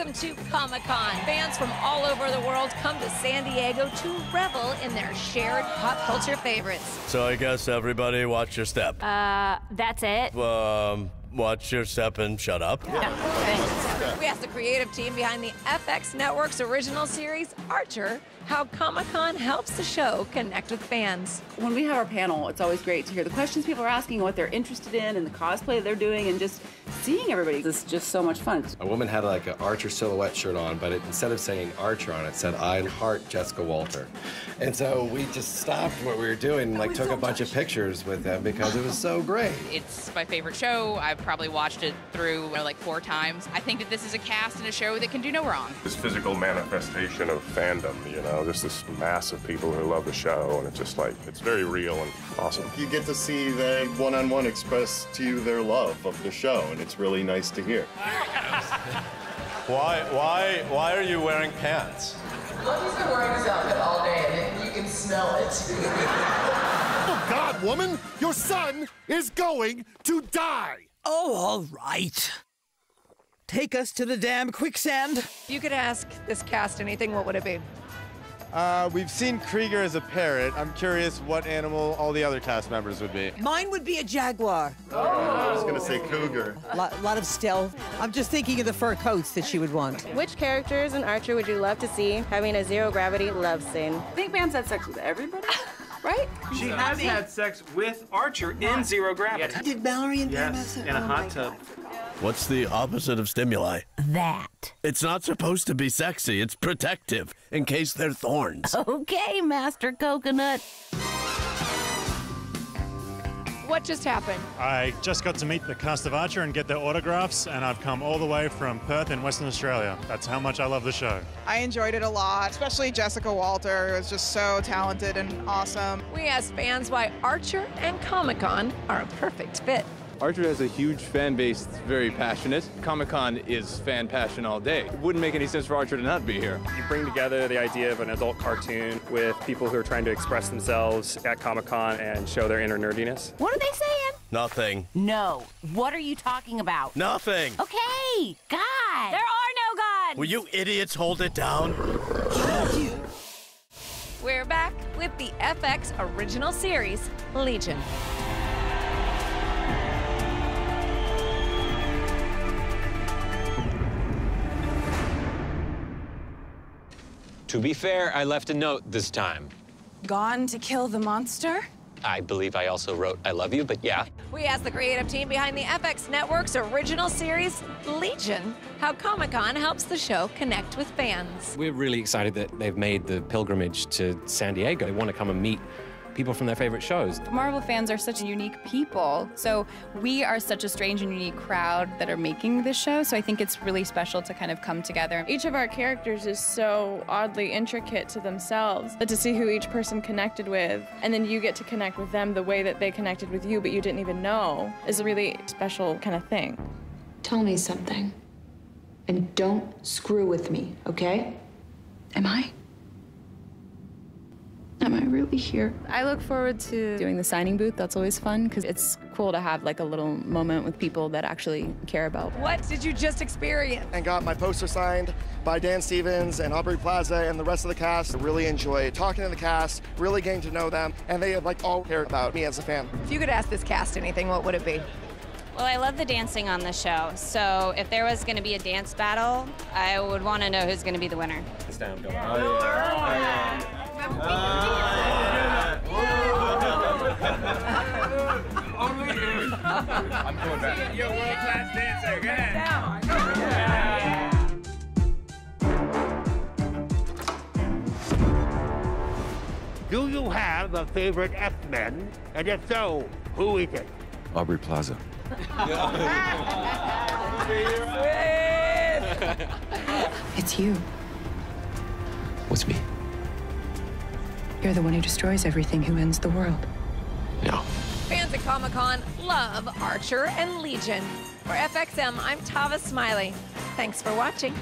Welcome to Comic Con. Fans from all over the world come to San Diego to revel in their shared pop culture favorites. So I guess everybody watch your step. Uh, that's it. Um, watch your step and shut up. We asked the creative team behind the FX Network's original series, Archer, how Comic Con helps the show connect with fans. When we have our panel, it's always great to hear the questions people are asking, what they're interested in, and the cosplay they're doing, and just seeing everybody. It's just so much fun. A woman had like an Archer silhouette shirt on, but it, instead of saying Archer on it, said I heart Jessica Walter. And so we just stopped what we were doing, and, like took a bunch of pictures with them because it was so great. It's my favorite show. I've probably watched it through you know, like four times. I think that this is a cast and a show that can do no wrong. This physical manifestation of fandom, you know, just this mass of people who love the show, and it's just like, it's very real and awesome. You get to see them one on one express to you their love of the show, and it's really nice to hear. Why, why, why are you wearing pants? Lucky's been wearing this outfit all day, and you can smell it. Oh, God, woman! Your son is going to die! Oh, all right. Take us to the damn quicksand. If you could ask this cast anything, what would it be? Uh, we've seen Krieger as a parrot. I'm curious what animal all the other cast members would be. Mine would be a jaguar. I was gonna say cougar. A lot, lot of stealth. I'm just thinking of the fur coats that she would want. Which characters in Archer would you love to see having a zero gravity love scene? I think Vance had sex with everybody, right? She has had sex with Archer in zero gravity. Did Malory and Yes, in a oh hot tub. What's the opposite of stimuli? That. It's not supposed to be sexy. It's protective in case they're thorns. Okay, Master Coconut. What just happened? I just got to meet the cast of Archer and get their autographs, and I've come all the way from Perth in Western Australia. That's how much I love the show. I enjoyed it a lot, especially Jessica Walter. It was just so talented and awesome. We asked fans why Archer and Comic Con are a perfect fit. Archer has a huge fan base that's very passionate. Comic Con is fan passion all day. It wouldn't make any sense for Archer to not be here. You bring together the idea of an adult cartoon with people who are trying to express themselves at Comic Con and show their inner nerdiness. What are they saying? Nothing. No. What are you talking about? Nothing. Okay, God. There are no gods! Will you idiots hold it down? We're back with the FX original series, Legion. To be fair, I left a note this time. Gone to kill the monster? I believe I also wrote I love you, but yeah. We asked the creative team behind the FX Network's original series, Legion, how Comic Con helps the show connect with fans. We're really excited that they've made the pilgrimage to San Diego. They want to come and meet people from their favorite shows. Marvel fans are such unique people, so we are such a strange and unique crowd that are making this show, so I think it's really special to kind of come together. Each of our characters is so oddly intricate to themselves, but to see who each person connected with, and then you get to connect with them the way that they connected with you, but you didn't even know, is a really special kind of thing. Tell me something. And don't screw with me, okay? Am I? Am I really here? I look forward to doing the signing booth. That's always fun because it's cool to have like a little moment with people that actually care about. What did you just experience? And got my poster signed by Dan Stevens and Aubrey Plaza and the rest of the cast. I really enjoyed talking to the cast, really getting to know them, and they like all cared about me as a fan. If you could ask this cast anything, what would it be? Well, I love the dancing on the show, so if there was going to be a dance battle, I would want to know who's going to be the winner. It's down, go. Only if. I'm going back. You're a world class dancer. Go ahead. Do you have a favorite X-Men? And if so, who is it? Aubrey Plaza. It's you. What's me? You're the one who destroys everything, who ends the world. No. Fans at Comic Con love Archer and Legion. For FXM, I'm Tava Smiley. Thanks for watching.